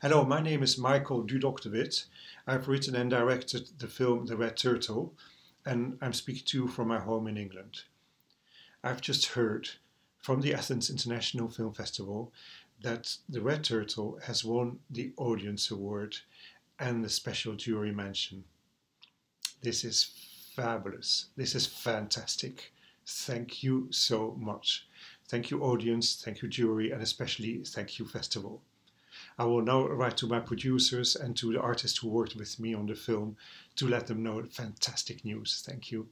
Hello, my name is Michael Dudok de Wit. I've written and directed the film The Red Turtle, and I'm speaking to you from my home in England. I've just heard from the Athens International Film Festival that The Red Turtle has won the Audience Award and the special jury mention. This is fabulous. This is fantastic. Thank you so much. Thank you, audience, thank you, jury, and especially thank you, festival. I will now write to my producers and to the artists who worked with me on the film to let them know the fantastic news. Thank you.